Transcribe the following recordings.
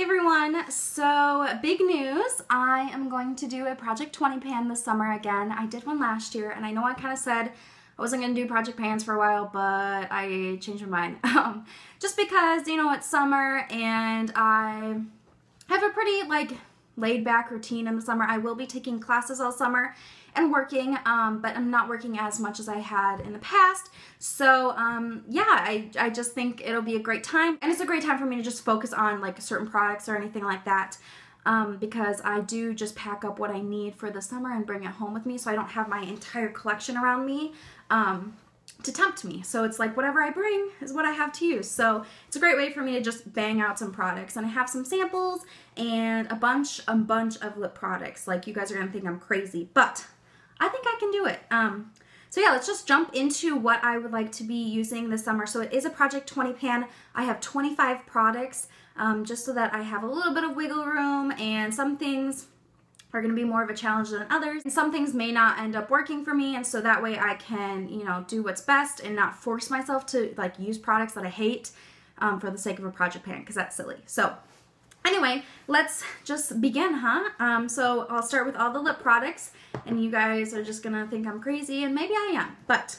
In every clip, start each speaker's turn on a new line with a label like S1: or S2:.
S1: Hey everyone, so big news. I am going to do a Project 20 pan this summer again. I did one last year and I know I kind of said I wasn't going to do Project pans for a while, but I changed my mind. Um, just because, you know, it's summer and I have a pretty like laid back routine in the summer. I will be taking classes all summer and working, um, but I'm not working as much as I had in the past. So um, yeah, I, I just think it'll be a great time. And it's a great time for me to just focus on like certain products or anything like that. Um, because I do just pack up what I need for the summer and bring it home with me so I don't have my entire collection around me. Um, to tempt me. So it's like whatever I bring is what I have to use. So it's a great way for me to just bang out some products. And I have some samples and a bunch, a bunch of lip products. Like you guys are gonna think I'm crazy, but I think I can do it. Um, so yeah, let's just jump into what I would like to be using this summer. So it is a Project 20 pan. I have 25 products um, just so that I have a little bit of wiggle room and some things are going to be more of a challenge than others. And some things may not end up working for me and so that way I can, you know, do what's best and not force myself to like use products that I hate um, for the sake of a project pan because that's silly. So anyway, let's just begin, huh? Um, so I'll start with all the lip products and you guys are just gonna think I'm crazy and maybe I am, but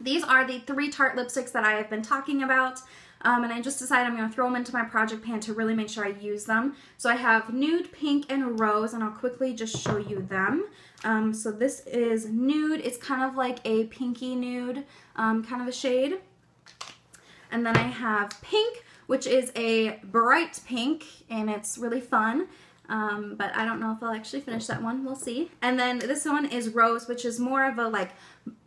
S1: these are the three Tarte lipsticks that I have been talking about. Um, and I just decided I'm going to throw them into my project pan to really make sure I use them. So I have nude, pink, and rose, and I'll quickly just show you them. Um, so this is nude. It's kind of like a pinky nude um, kind of a shade. And then I have pink, which is a bright pink, and it's really fun. Um, but I don't know if I'll actually finish that one. We'll see. And then this one is Rose, which is more of a like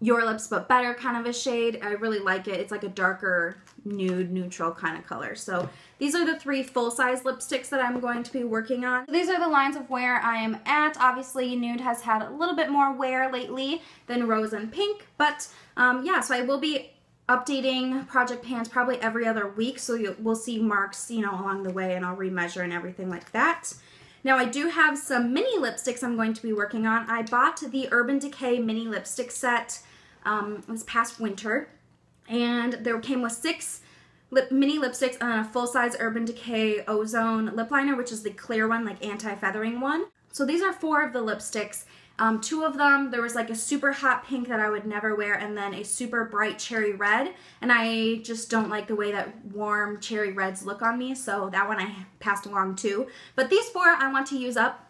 S1: Your Lips But Better kind of a shade. I really like it. It's like a darker nude neutral kind of color. So these are the three full-size lipsticks that I'm going to be working on. These are the lines of where I am at. Obviously, nude has had a little bit more wear lately than rose and pink. But um, yeah, so I will be updating project pans probably every other week. So you, we'll see marks, you know, along the way and I'll remeasure and everything like that. Now I do have some mini lipsticks I'm going to be working on. I bought the Urban Decay mini lipstick set um, this past winter and there came with six lip, mini lipsticks and a full-size Urban Decay Ozone lip liner which is the clear one like anti-feathering one. So these are four of the lipsticks um, two of them, there was like a super hot pink that I would never wear and then a super bright cherry red. And I just don't like the way that warm cherry reds look on me. So that one I passed along too. But these four I want to use up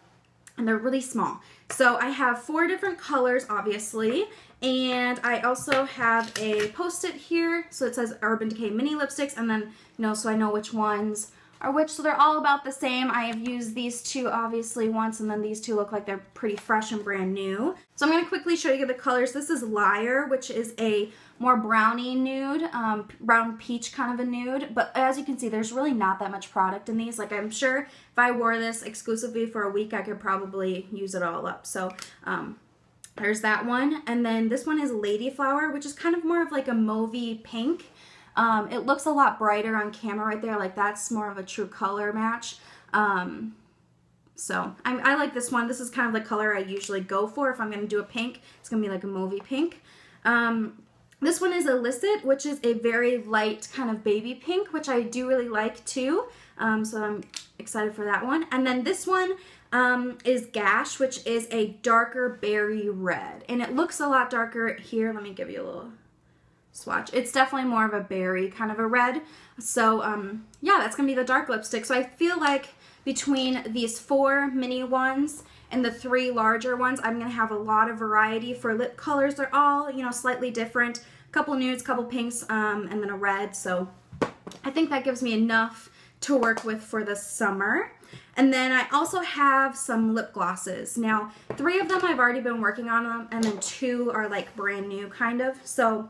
S1: and they're really small. So I have four different colors, obviously, and I also have a post-it here. So it says Urban Decay Mini Lipsticks, and then, you know, so I know which ones are which, so they're all about the same. I have used these two obviously once, and then these two look like they're pretty fresh and brand new. So I'm going to quickly show you the colors. This is Liar, which is a more brownie nude, um, brown peach kind of a nude. But as you can see, there's really not that much product in these. Like I'm sure if I wore this exclusively for a week, I could probably use it all up. So um, there's that one. And then this one is Lady Flower, which is kind of more of like a mauvey pink. Um, it looks a lot brighter on camera right there. Like that's more of a true color match. Um, so I, I, like this one. This is kind of the color I usually go for. If I'm going to do a pink, it's going to be like a mauvey pink. Um, this one is Illicit, which is a very light kind of baby pink, which I do really like too. Um, so I'm excited for that one. And then this one um, is Gash, which is a darker berry red. And it looks a lot darker here. Let me give you a little swatch. It's definitely more of a berry kind of a red. So um, yeah, that's going to be the dark lipstick. So I feel like between these four mini ones and the three larger ones, I'm going to have a lot of variety for lip colors. They're all, you know, slightly different. A couple nudes, couple pinks, um, and then a red. So I think that gives me enough to work with for the summer. And then I also have some lip glosses. Now, three of them I've already been working on them, and then two are like brand new kind of. So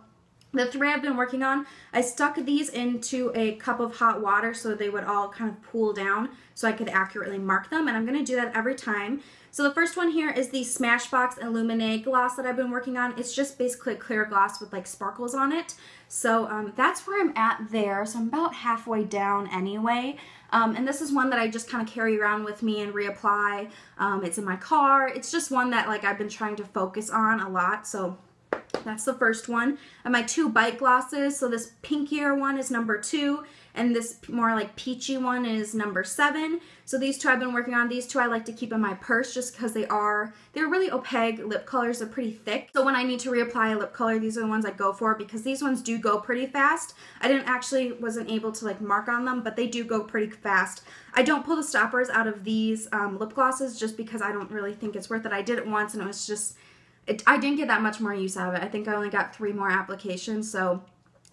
S1: the three I've been working on, I stuck these into a cup of hot water so they would all kind of pool down so I could accurately mark them. And I'm going to do that every time. So the first one here is the Smashbox Illuminate gloss that I've been working on. It's just basically clear gloss with like sparkles on it. So um, that's where I'm at there. So I'm about halfway down anyway. Um, and this is one that I just kind of carry around with me and reapply. Um, it's in my car. It's just one that like I've been trying to focus on a lot. So that's the first one. And my two bite glosses, so this pinkier one is number two, and this more like peachy one is number seven. So these two I've been working on. These two I like to keep in my purse just because they are, they're really opaque lip colors. They're pretty thick. So when I need to reapply a lip color, these are the ones I go for because these ones do go pretty fast. I didn't actually, wasn't able to like mark on them, but they do go pretty fast. I don't pull the stoppers out of these um, lip glosses just because I don't really think it's worth it. I did it once and it was just, it, I didn't get that much more use out of it. I think I only got three more applications. So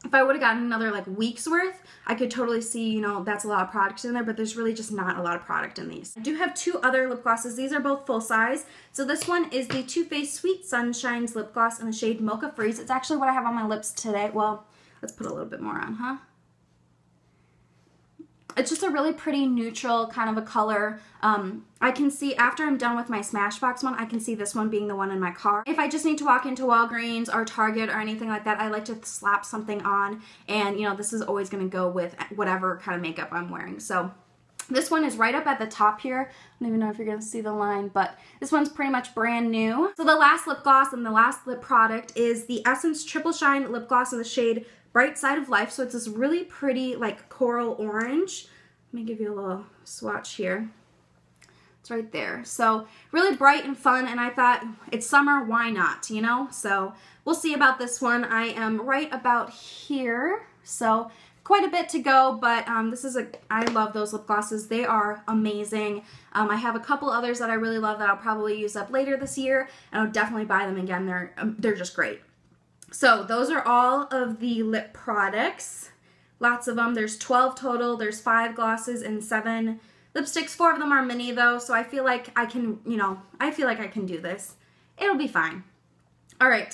S1: if I would have gotten another like week's worth, I could totally see, you know, that's a lot of product in there, but there's really just not a lot of product in these. I do have two other lip glosses. These are both full size. So this one is the Too Faced Sweet Sunshine's lip gloss in the shade Mocha Freeze. It's actually what I have on my lips today. Well, let's put a little bit more on, huh? It's just a really pretty neutral kind of a color. Um, I can see after I'm done with my Smashbox one, I can see this one being the one in my car. If I just need to walk into Walgreens or Target or anything like that, I like to slap something on and you know, this is always gonna go with whatever kind of makeup I'm wearing. So this one is right up at the top here. I don't even know if you're going to see the line, but this one's pretty much brand new. So the last lip gloss and the last lip product is the Essence Triple Shine Lip Gloss in the shade Bright Side of Life. So it's this really pretty like coral orange. Let me give you a little swatch here. It's right there. So really bright and fun and I thought it's summer, why not, you know? So we'll see about this one. I am right about here. So quite a bit to go, but um, this is a, I love those lip glosses. They are amazing. Um, I have a couple others that I really love that I'll probably use up later this year, and I'll definitely buy them again. They're, um, they're just great. So those are all of the lip products. Lots of them. There's 12 total. There's five glosses and seven lipsticks. Four of them are mini though, so I feel like I can, you know, I feel like I can do this. It'll be fine. All right.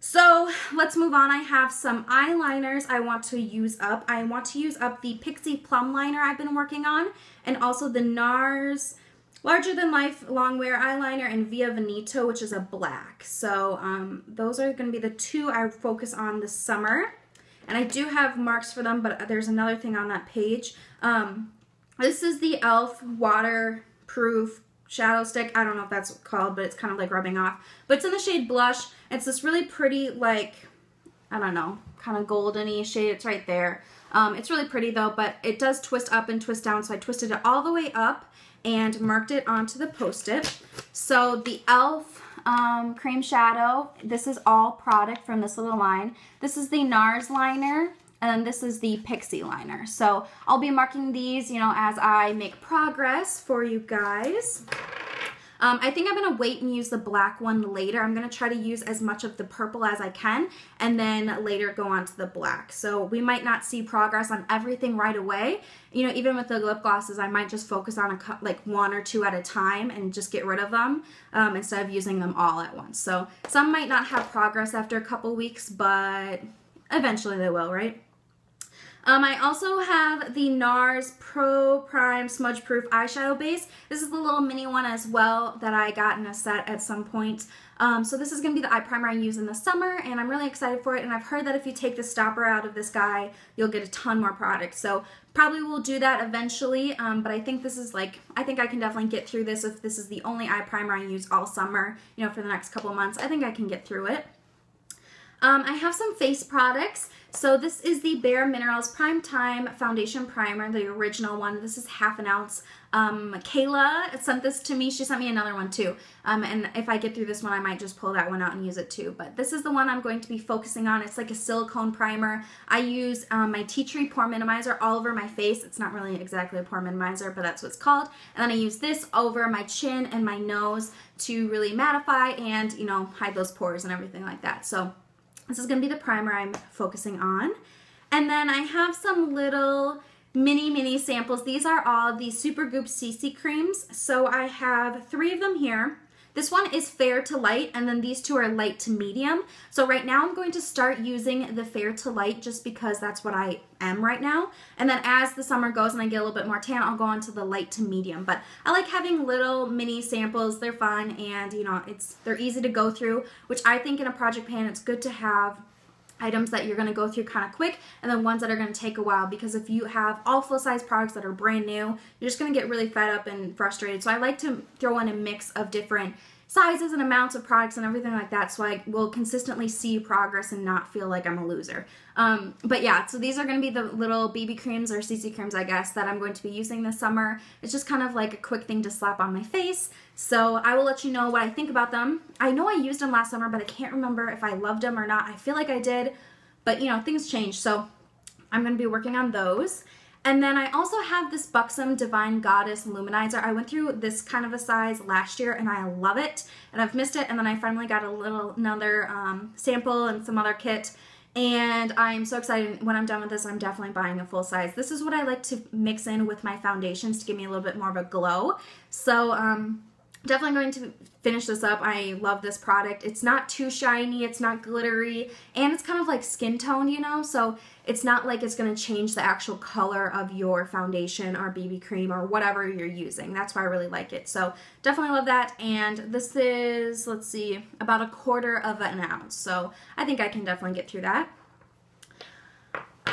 S1: So let's move on. I have some eyeliners I want to use up. I want to use up the Pixi Plum Liner I've been working on and also the NARS Larger Than Life Long Wear Eyeliner and Via Veneto, which is a black. So um, those are going to be the two I focus on this summer. And I do have marks for them, but there's another thing on that page. Um, this is the e.l.f. Waterproof Shadow Stick. I don't know if that's called, but it's kind of like rubbing off. But it's in the shade Blush. It's this really pretty, like, I don't know, kind of goldeny shade. It's right there. Um, it's really pretty though, but it does twist up and twist down. So I twisted it all the way up and marked it onto the post-it. So the e.l.f. Um, cream shadow, this is all product from this little line. This is the NARS liner and this is the Pixi liner. So I'll be marking these, you know, as I make progress for you guys. Um, I think I'm going to wait and use the black one later. I'm going to try to use as much of the purple as I can and then later go on to the black. So we might not see progress on everything right away. You know, even with the lip glosses, I might just focus on a like one or two at a time and just get rid of them um, instead of using them all at once. So some might not have progress after a couple weeks, but eventually they will, right? Um, I also have the NARS Pro Prime Smudge Proof Eyeshadow Base. This is the little mini one as well that I got in a set at some point. Um, so this is going to be the eye primer I use in the summer, and I'm really excited for it. And I've heard that if you take the stopper out of this guy, you'll get a ton more product. So probably will do that eventually, um, but I think this is like, I think I can definitely get through this if this is the only eye primer I use all summer, you know, for the next couple months. I think I can get through it. Um, I have some face products. So this is the Bare Minerals Prime Time Foundation Primer, the original one. This is half an ounce. Um, Kayla sent this to me. She sent me another one too. Um, and if I get through this one, I might just pull that one out and use it too. But this is the one I'm going to be focusing on. It's like a silicone primer. I use um, my Tea Tree Pore Minimizer all over my face. It's not really exactly a pore minimizer, but that's what it's called. And then I use this over my chin and my nose to really mattify and, you know, hide those pores and everything like that. So this is going to be the primer I'm focusing on. And then I have some little mini, mini samples. These are all the Supergoop CC creams. So I have three of them here. This one is fair to light, and then these two are light to medium. So right now I'm going to start using the fair to light just because that's what I am right now. And then as the summer goes and I get a little bit more tan, I'll go on to the light to medium. But I like having little mini samples. They're fun and, you know, it's they're easy to go through, which I think in a project pan it's good to have items that you're going to go through kind of quick and then ones that are going to take a while because if you have all full-size products that are brand new you're just going to get really fed up and frustrated. So I like to throw in a mix of different sizes and amounts of products and everything like that so I will consistently see progress and not feel like I'm a loser. Um, but yeah, so these are going to be the little BB creams or CC creams, I guess, that I'm going to be using this summer. It's just kind of like a quick thing to slap on my face. So I will let you know what I think about them. I know I used them last summer, but I can't remember if I loved them or not. I feel like I did, but you know, things change. So I'm going to be working on those. And then I also have this Buxom Divine Goddess Luminizer. I went through this kind of a size last year and I love it. And I've missed it and then I finally got a little another um, sample and some other kit. And I'm so excited. When I'm done with this, I'm definitely buying a full size. This is what I like to mix in with my foundations to give me a little bit more of a glow. So, um, definitely going to finish this up. I love this product. It's not too shiny, it's not glittery, and it's kind of like skin toned, you know? So it's not like it's going to change the actual color of your foundation or BB cream or whatever you're using. That's why I really like it. So definitely love that. And this is, let's see, about a quarter of an ounce. So I think I can definitely get through that.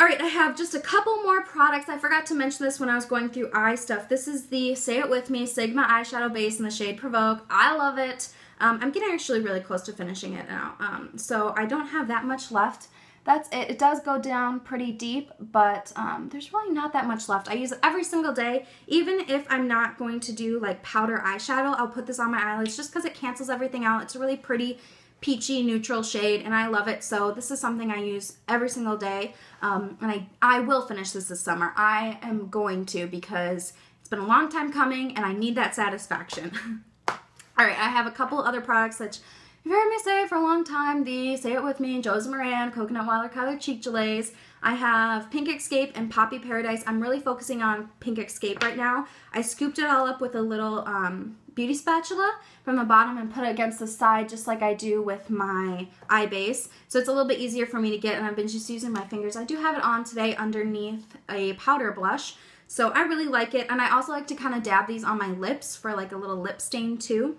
S1: All right, I have just a couple more products. I forgot to mention this when I was going through eye stuff. This is the Say It With Me Sigma Eyeshadow Base in the shade Provoke. I love it. Um, I'm getting actually really close to finishing it now. Um, so I don't have that much left. That's it. It does go down pretty deep, but um, there's really not that much left. I use it every single day. Even if I'm not going to do like powder eyeshadow, I'll put this on my eyelids just because it cancels everything out. It's really pretty peachy neutral shade and I love it. So this is something I use every single day. Um, and I, I will finish this this summer. I am going to because it's been a long time coming and I need that satisfaction. All right, I have a couple other products that you've heard me say for a long time. The Say It With Me, Josie Maran, Coconut Watercolor Cheek Gelées. I have Pink Escape and Poppy Paradise. I'm really focusing on Pink Escape right now. I scooped it all up with a little um, beauty spatula from the bottom and put it against the side just like I do with my eye base. So it's a little bit easier for me to get and I've been just using my fingers. I do have it on today underneath a powder blush. So I really like it and I also like to kind of dab these on my lips for like a little lip stain too.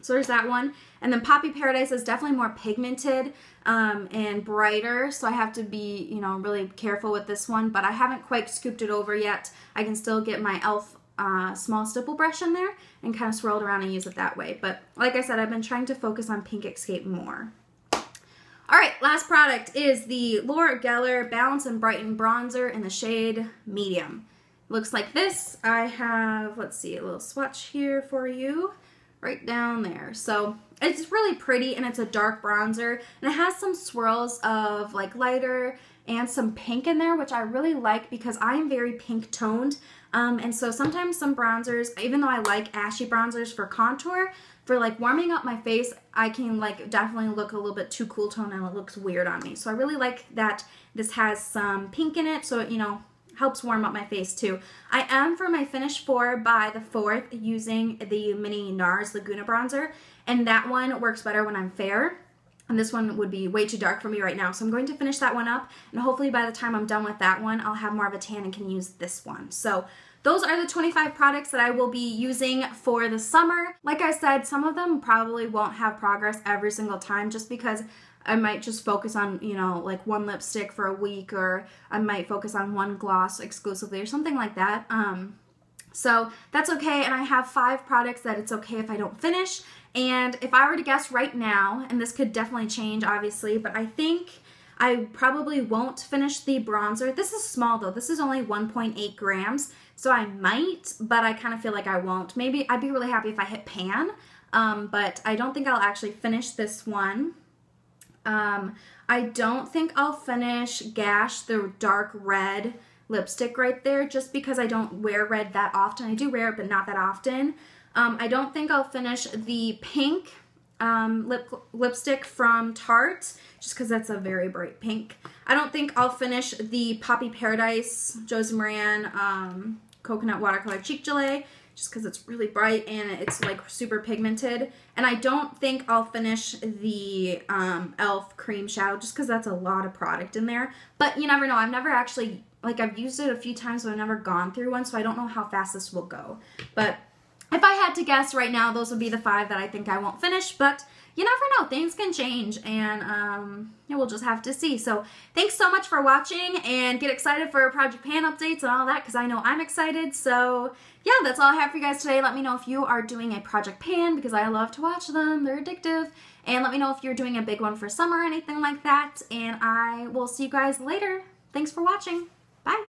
S1: So there's that one. And then Poppy Paradise is definitely more pigmented um, and brighter. So I have to be, you know, really careful with this one. But I haven't quite scooped it over yet. I can still get my e.l.f uh, small stipple brush in there and kind of swirl it around and use it that way. But like I said, I've been trying to focus on Pink Escape more. All right, last product is the Laura Geller Balance and Brighten Bronzer in the shade Medium. Looks like this. I have, let's see, a little swatch here for you right down there. So it's really pretty and it's a dark bronzer and it has some swirls of like lighter and some pink in there, which I really like because I am very pink toned. Um, and so sometimes some bronzers, even though I like ashy bronzers for contour, for like warming up my face, I can like definitely look a little bit too cool tone and it looks weird on me. So I really like that this has some pink in it. So, you know, helps warm up my face too. I am for my finish four by the fourth using the mini NARS Laguna bronzer. And that one works better when I'm fair. And this one would be way too dark for me right now. So I'm going to finish that one up. And hopefully by the time I'm done with that one, I'll have more of a tan and can use this one. So those are the 25 products that I will be using for the summer. Like I said, some of them probably won't have progress every single time just because I might just focus on, you know, like one lipstick for a week or I might focus on one gloss exclusively or something like that. Um, so that's okay. And I have five products that it's okay if I don't finish. And if I were to guess right now, and this could definitely change obviously, but I think I probably won't finish the bronzer. This is small though. This is only 1.8 grams. So I might, but I kind of feel like I won't. Maybe I'd be really happy if I hit pan, um, but I don't think I'll actually finish this one. Um, I don't think I'll finish Gash, the dark red lipstick right there, just because I don't wear red that often. I do wear it, but not that often. Um, I don't think I'll finish the pink um, lip lipstick from Tarte, just because that's a very bright pink. I don't think I'll finish the Poppy Paradise Josie Maran um, Coconut Watercolor Cheek Gelée, just because it's really bright and it's like super pigmented. And I don't think I'll finish the um, e.l.f. Cream Shadow, just because that's a lot of product in there. But you never know. I've never actually, like I've used it a few times, but I've never gone through one, so I don't know how fast this will go. But if I had to guess right now, those would be the five that I think I won't finish, but you never know. Things can change, and um, we'll just have to see. So thanks so much for watching, and get excited for Project Pan updates and all that, because I know I'm excited. So yeah, that's all I have for you guys today. Let me know if you are doing a Project Pan, because I love to watch them. They're addictive. And let me know if you're doing a big one for summer or anything like that. And I will see you guys later. Thanks for watching. Bye.